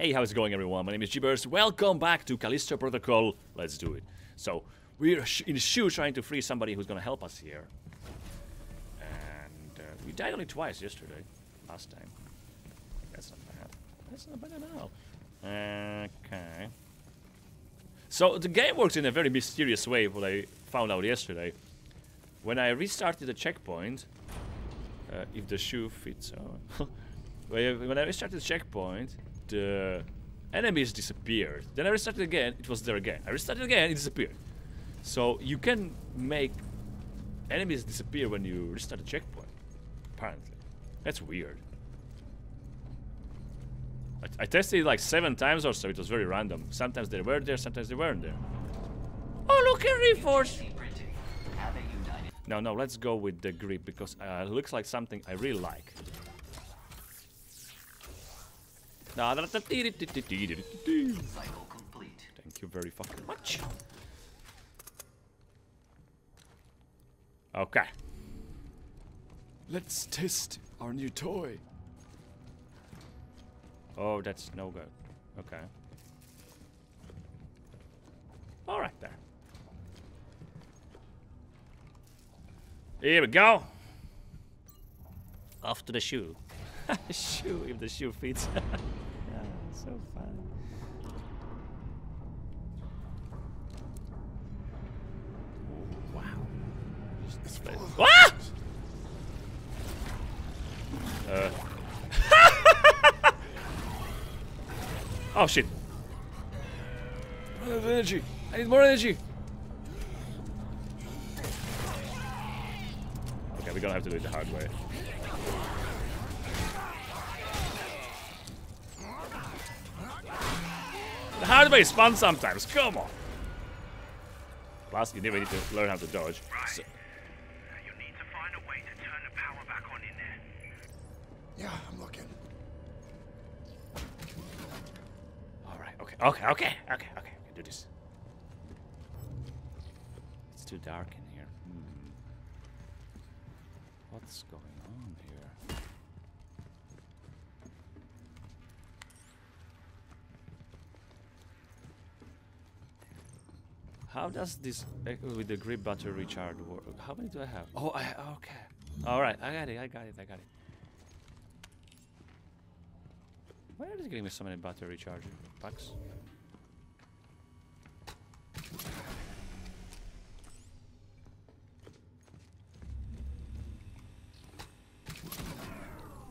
Hey, how's it going everyone? My name is Gibbers. Welcome back to Callisto Protocol. Let's do it. So, we're in SHU trying to free somebody who's gonna help us here. And uh, we died only twice yesterday. Last time. That's not bad. That's not bad at all. Okay. So, the game works in a very mysterious way, what I found out yesterday. When I restarted the checkpoint, uh, if the shoe fits on. when I restarted the checkpoint, the enemies disappeared. Then I restarted again, it was there again. I restarted again, it disappeared. So you can make enemies disappear when you restart a checkpoint. Apparently. That's weird. I, I tested it like seven times or so, it was very random. Sometimes they were there, sometimes they weren't there. Oh, look at Reforge! No, no, let's go with the grip because uh, it looks like something I really like. Thank you very fucking much. Okay. Let's test our new toy. Oh, that's no good. Okay. All right there. Here we go. Off to the shoe. shoe, if the shoe fits. yeah, so fun. Wow. It's Ah! Uh. oh shit. Run out energy. I need more energy. Okay, we're gonna have to do it the hard way. The hard way is fun sometimes, come on! Plus, you never need to learn how to dodge. So, You need to find a way to turn the power back on in there. Yeah, I'm looking. Alright, okay, okay, okay, okay, okay, we do this. It's too dark in here. Hmm. What's going on here? How does this with the grip battery recharge work? How many do I have? Oh, I okay. All right, I got it. I got it. I got it. Why are they giving me so many battery recharge packs?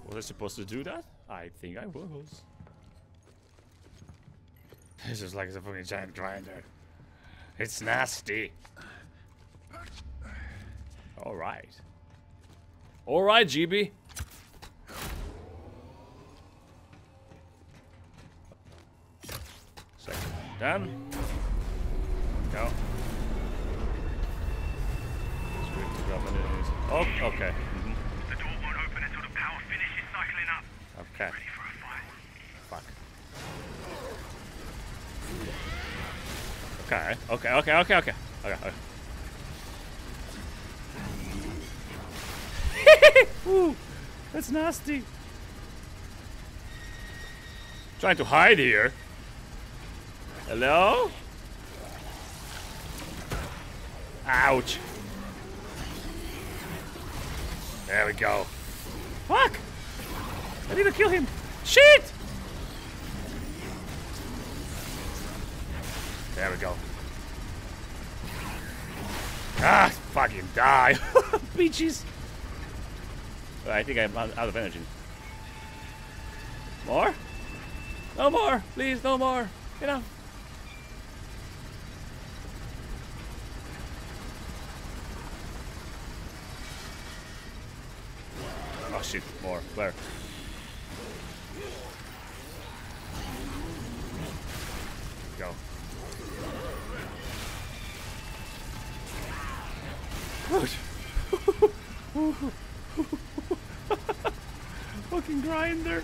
Was I supposed to do that? I think I was. This is like a fucking giant grinder. It's nasty. Alright. Alright, GB. Second. Done. Go. Sweep to grab enemies. Oh, okay. mhm, The door won't open until the power finishes cycling up. Okay. Okay, okay, okay, okay, okay. Okay, okay. Ooh, that's nasty. Trying to hide here. Hello? Ouch. There we go. Fuck! I need to kill him. Shit! There we go. Ah, fucking die. Beaches. I think I'm out of energy. More? No more. Please, no more. Out. Oh shit, more. Where? Go. Fucking grinder.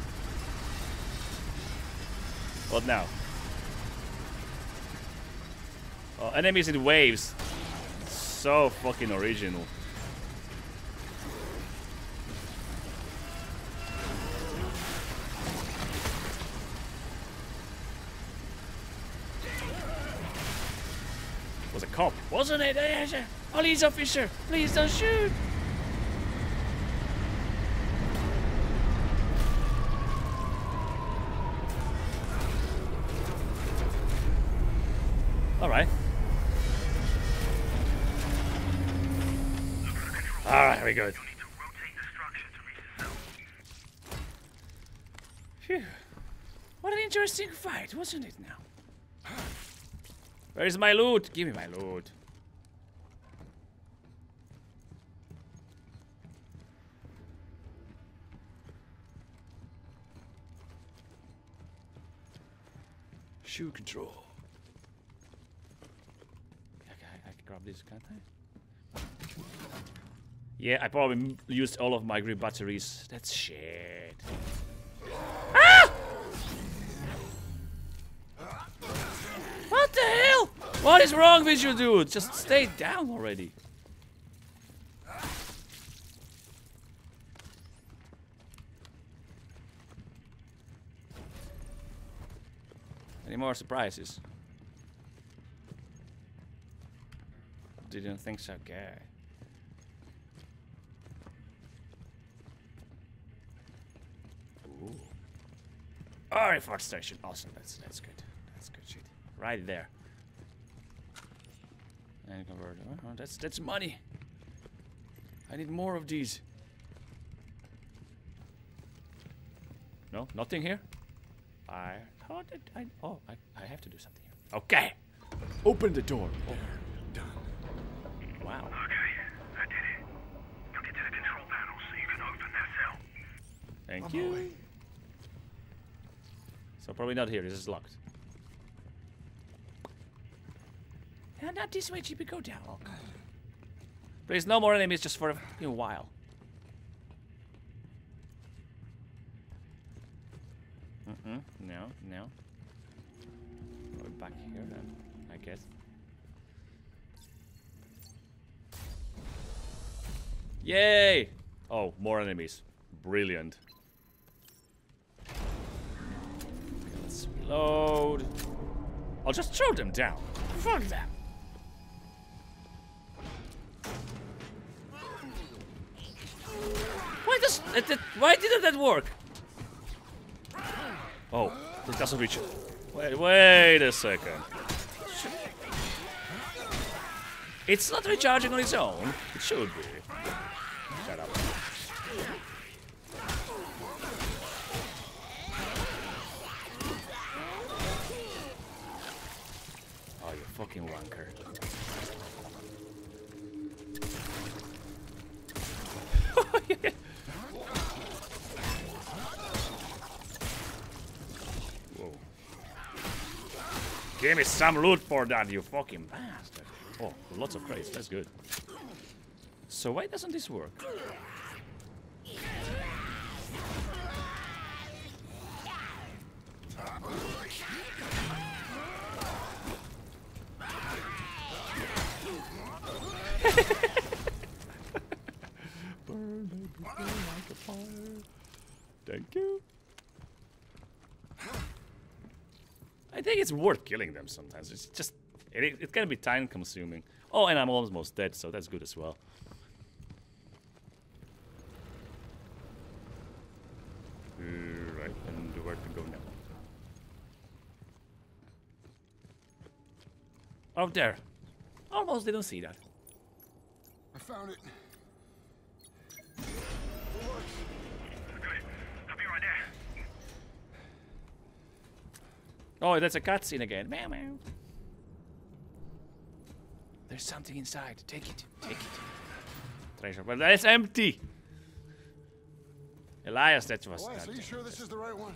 What now? Oh, enemies in waves. So fucking original. Was a cop, wasn't it? Police officer, please don't shoot! To reach the cell. Phew. What an interesting fight, wasn't it now? Where's my loot? Give me my loot. SHU control. Okay, I can grab this, can't I? Yeah, I probably used all of my grip batteries. That's shit. Ah! What the hell? What is wrong with you, dude? Just stay down already. Any more surprises? You didn't think so, guy. Ooh. Alright, fart station. Awesome. That's that's good. That's good shit. Right there. And convert. Oh, that's that's money. I need more of these. No, nothing here. I thought it. I oh, I, I have to do something here. Okay. Open the door. Oh. Wow. Okay, I did it. Now get to the control panel so you can open that cell. Thank On you. my. So probably not here. This is locked. And not this way, Chippy. Go down. Okay. Please, no more enemies just for a while. Mm-mm. No, no. Go back here then, I guess. Yay! Oh, more enemies. Brilliant. Okay, let's reload. I'll just throw them down. Fuck them. Why does uh, it, it- why didn't that work? Oh, it doesn't reach it. Wait, wait a second. It's not recharging on its own. It should be. Fucking wanker. Give me some loot for that, you fucking bastard. Oh, lots of crates. That's good. So why doesn't this work? Thank you. I think it's worth killing them sometimes. It's just it, it can be time consuming. Oh, and I'm almost dead, so that's good as well. Right, and where to go now? Oh, there. Almost didn't see that. I found it. Good. I'll be right there. Oh, that's a cutscene again. Meow meow. There's something inside. Take it. Take it. Treasure, but that's empty. Elias, that was. Elias, are you sure this is the right one?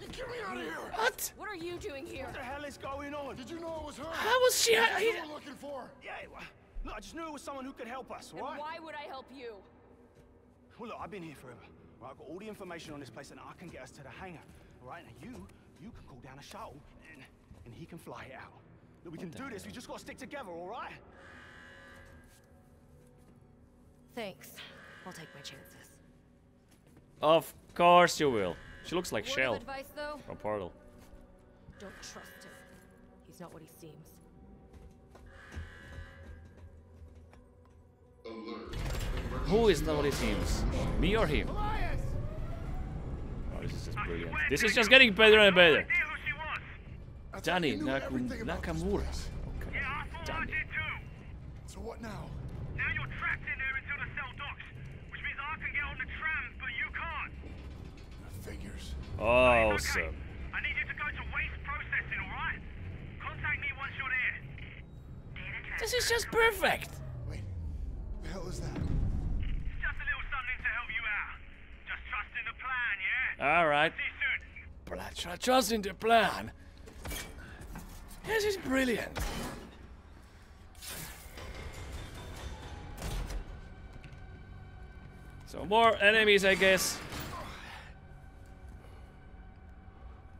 You get me out of here! What? What are you doing here? What the hell is going on? Did you know it was her? How was she? That's I, who we're looking for. Yeah, well, look, I just knew it was someone who could help us, And why would I help you? Well, look, I've been here forever. Right, I've got all the information on this place, and I can get us to the hangar. All right, now you, you can call down a shuttle, and, and he can fly it out. Look, we can the do this. We just got to stick together, all right? Thanks. I'll take my chances. of course you will. She looks like Word Shell of advice, though, from Portal. Don't trust him. He's not what he seems. Alert. Who is not what it seems? Me or him? Oh, this is just brilliant. This is just getting better and better. idea who she was. I thought Dani you knew Naku- everything about this Nakamura. place. Okay. Yeah, I Dani. too. So what now? Now you're trapped in there until the cell docks, which means I can get on the tram, but you can't. Figures. Awesome. Okay. I need you to go to waste processing, alright? Contact me once you're there. This is just perfect. Wait, the hell is that? It's just a little something to help you out. Just trust in the plan, yeah? All right. See you soon. But I trust in the plan. This is brilliant. So more enemies, I guess.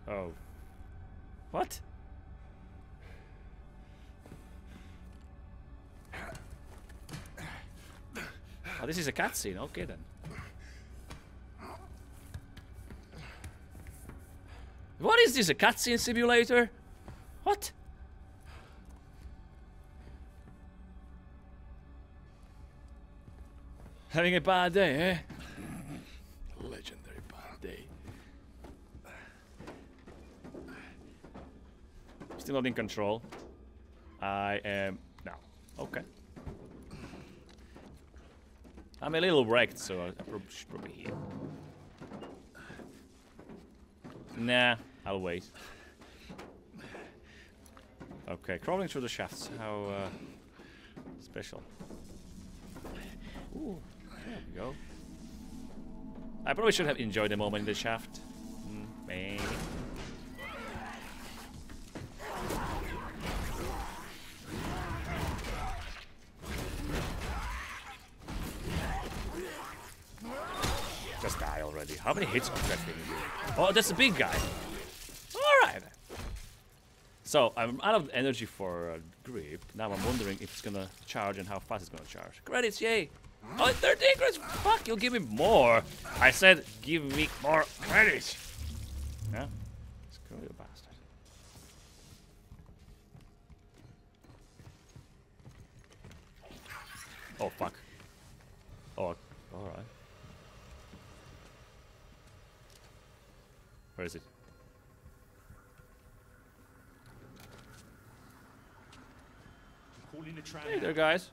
Oh. What? Oh, this is a cutscene. Okay then. What is this? A cutscene simulator? What? Having a bad day, eh? Legendary bad day. Still not in control. I am now. Okay. I'm a little wrecked, so I should probably heal. Nah, I'll wait. Okay, crawling through the shafts. How uh, special. Ooh, there we go. I probably should have enjoyed the moment in the shaft. Mm, maybe. Just die already. How many hits was that thing? Oh, that's a big guy. So, I'm out of energy for uh, grip. Now I'm wondering if it's gonna charge and how fast it's gonna charge. Credits, yay! Oh, 13 credits! Fuck, you'll give me more! I said, give me more credits! Yeah? Screw you, bastard. Oh, fuck. Oh, alright. Where is it? Calling the tram. Hey there, guys.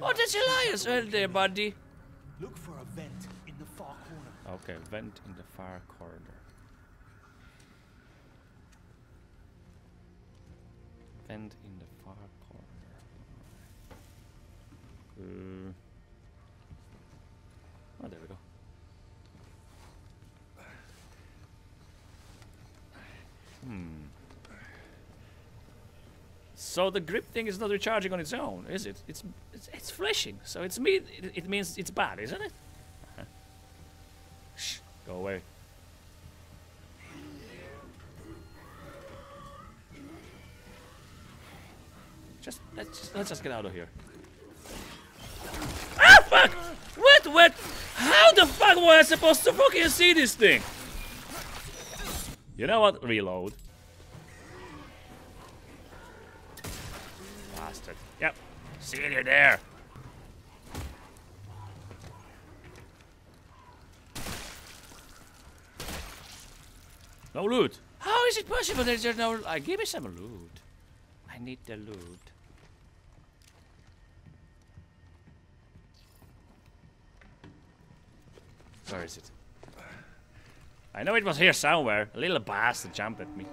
Oh, that's Elias! Hey there, buddy. Look for a vent in the far corner. Okay, vent in the far corner. Vent in the far corner. Uh, oh, there we go. Hmm. So the grip thing is not recharging on its own, is it? It's it's, it's flashing, so it's me. It, it means it's bad, isn't it? Shh, go away. Just let's just, let's just get out of here. Ah fuck! What? What? How the fuck was I supposed to fucking see this thing? You know what? Reload. Bastard. Yep. See you there. No loot. How is it possible there's no... Uh, give me some loot. I need the loot. Where is it? I know it was here somewhere. A little bastard jumped at me.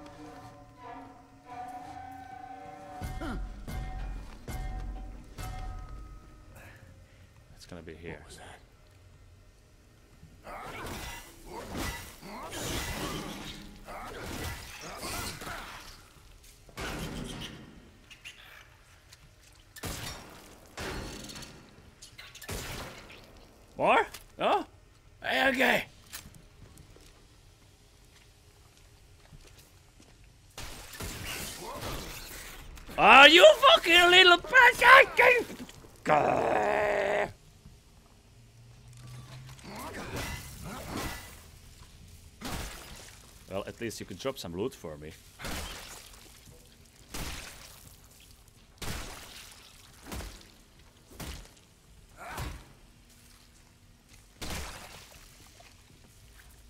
It's gonna be here. More? Well, at least you could drop some loot for me.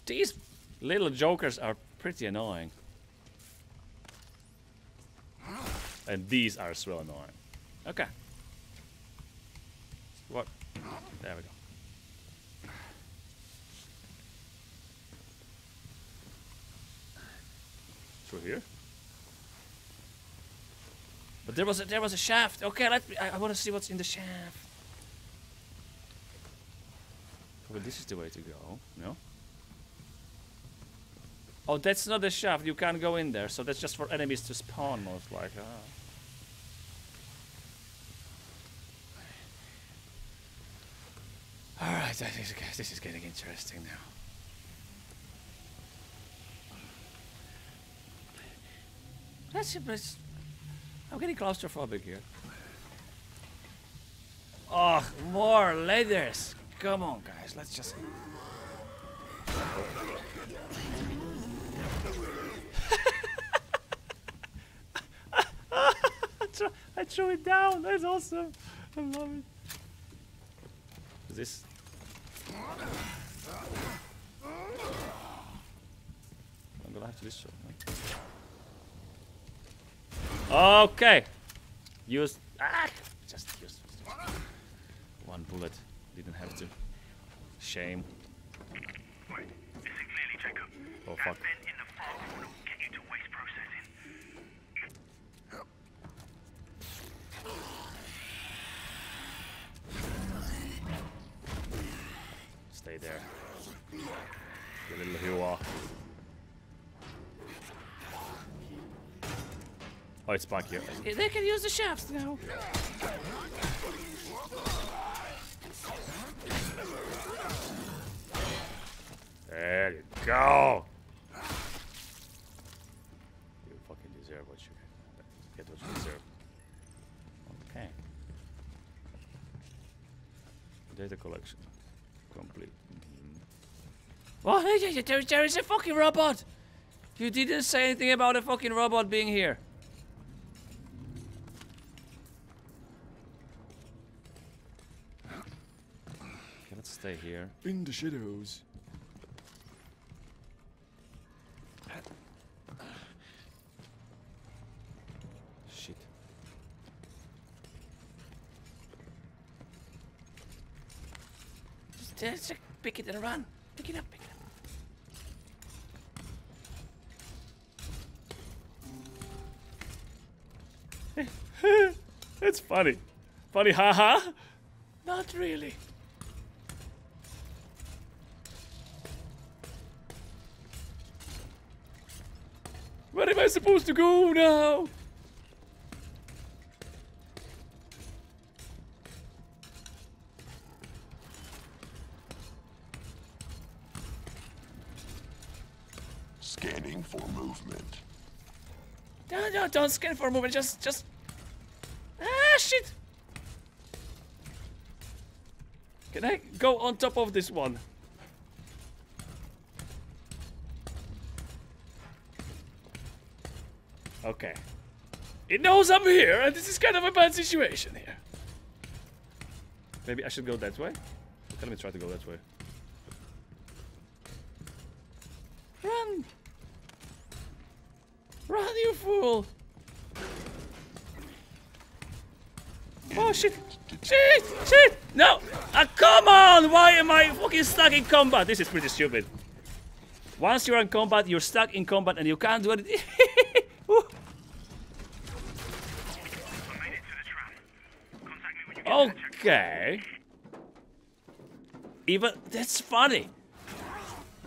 These little jokers are pretty annoying. And these are still annoying. Okay. What? There we go. Through here? But there was a, there was a shaft. Okay, let me. I, I want to see what's in the shaft. Well, this is the way to go. No. Oh, that's not the shaft. You can't go in there. So that's just for enemies to spawn, most likely. Ah. All right, this is, this is getting interesting now. That's it, but I'm getting claustrophobic here. Oh, more ladders. Come on, guys. Let's just. I threw it down. That's awesome. I love it. Is this? I'm gonna have to destroy. Okay. Use. Ah! Just use. One bullet. Didn't have to. Shame. Oh, fuck. Stay there. You little hua. Oh, it's back here. They can use the shafts now. There you go. You fucking deserve what you get. What you deserve. Okay. Data collection complete. Oh, what? There, there is a fucking robot! You didn't say anything about a fucking robot being here. Stay here. In the shadows. Shit. Just, uh, just pick it and run. Pick it up, pick it up. it's funny. Funny, haha. Not really. Where am I supposed to go now? Scanning for movement. No, no, don't scan for a moment. Just, just. Ah, shit! Can I go on top of this one? Okay. It knows I'm here, and this is kind of a bad situation here. Maybe I should go that way? Let me try to go that way. Run! Run, you fool! Oh shit! Shit! Shit! No! Ah, come on! Why am I fucking stuck in combat? This is pretty stupid. Once you're in combat, you're stuck in combat and you can't do anything. Woo. I made it to the tram. Contact me when you get there, Jacob. Okay. Even that's funny.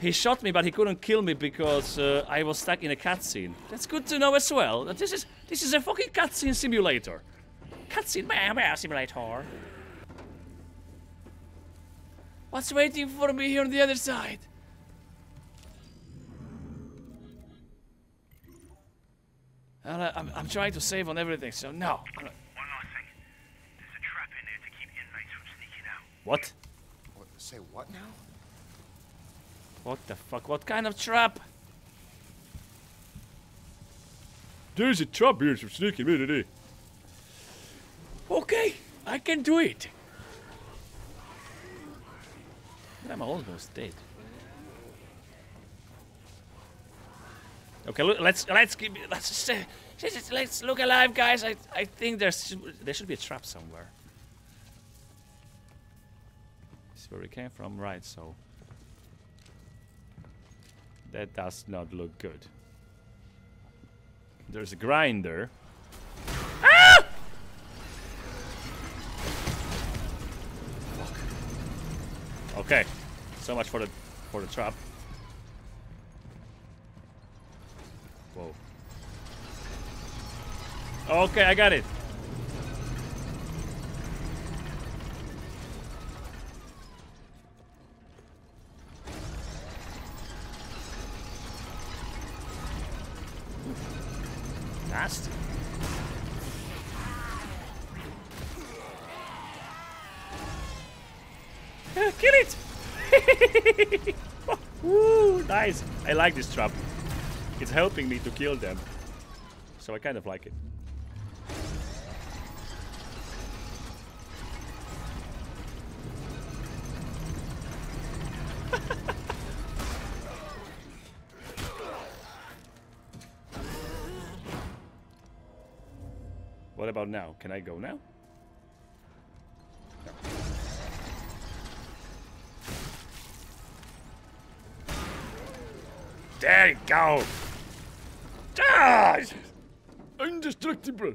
He shot me, but he couldn't kill me because uh, I was stuck in a cutscene. That's good to know as well. That This is this is a fucking cutscene simulator. Cutscene, meh, meh, simulator. What's waiting for me here on the other side? I'm, I'm trying to save on everything, so no. One last thing. There's a trap in there to keep inmates from sneaking out. What? What, say what now? What the fuck? What kind of trap? There's a trap here for sneaking me today. Okay, I can do it. I'm almost dead. Okay, look, let's let's keep let's just, uh, just- just- let's look alive, guys. I I think there's there should be a trap somewhere. Where we came from, right? So that does not look good. There's a grinder. Ah! Okay, so much for the for the trap. Whoa. Okay, I got it. Nasty. Kill it! Woo, nice. I like this trap. It's helping me to kill them. So I kind of like it. Now? Can I go now? There you go. Ah! Indestructible.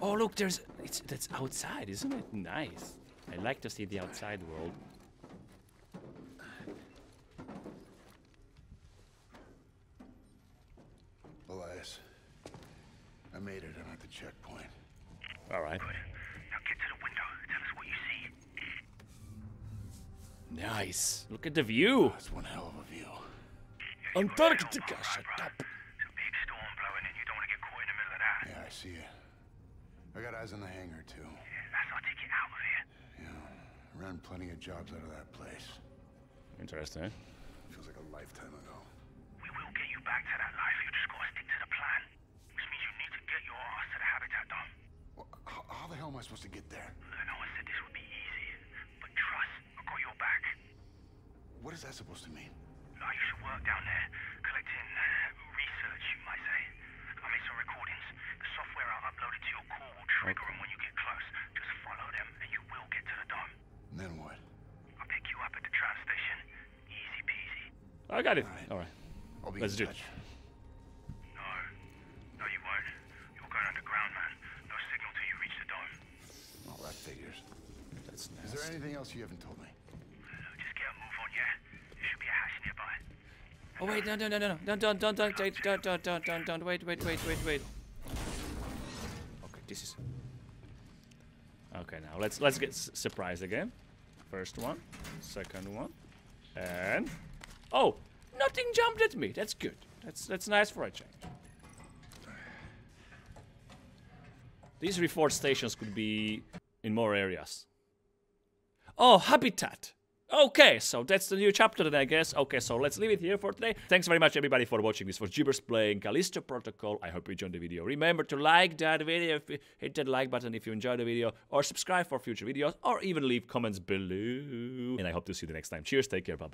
Oh look, there's it's that's outside, isn't it? Nice. I like to see the outside world. Elias, I made it. I'm at the checkpoint. All right. Now get to the window. Tell us what you see. Nice. Look at the view. That's one hell of a view. Antarctica, shut up. It's a big storm blowing in. You don't want to get caught in the middle of that. Yeah, I see it. I got eyes on the hangar, too. That's our ticket out of here. Yeah, ran plenty of jobs out of that place. Interesting. Feels like a lifetime ago. We will get you back to that life. You just gotta stick to the plan. Which means you need to get your ass to the habitat dome. Well, how, how the hell am I supposed to get there? Look, no one said this would be easy. But trust, I got your back. What is that supposed to mean? I used to work down there, collecting uh, research, you might say. I made some recordings. The software I uploaded to your core will trigger them when you get close. Just follow them, and you will get to the dome. And then what? I'll pick you up at the tram station. Easy peasy. I got it. Alright. All right. I'll be Let's in do it. touch. No. No, you won't. You're going underground, man. No signal till you reach the dome. That figures. That's Is there anything else you haven't told me? Just get a move on, yeah? There should be a hatch nearby. Oh wait, no, no, no, no, no, don't, don't, don't, don't, don't, don't, don't, don't, don't, wait, wait, wait, wait, wait. Okay, this is. Okay, now let's let's get surprised again. First one, second one, and oh, nothing jumped at me. That's good. That's that's nice for a change. These reforged stations could be in more areas. Oh, habitat. Okay, so that's the new chapter then, I guess. Okay, so let's leave it here for today. Thanks very much, everybody, for watching. This For Gibbers playing Callisto Protocol. I hope you enjoyed the video. Remember to like that video, if you, hit that like button if you enjoyed the video, or subscribe for future videos, or even leave comments below. And I hope to see you the next time. Cheers, take care, bye bye.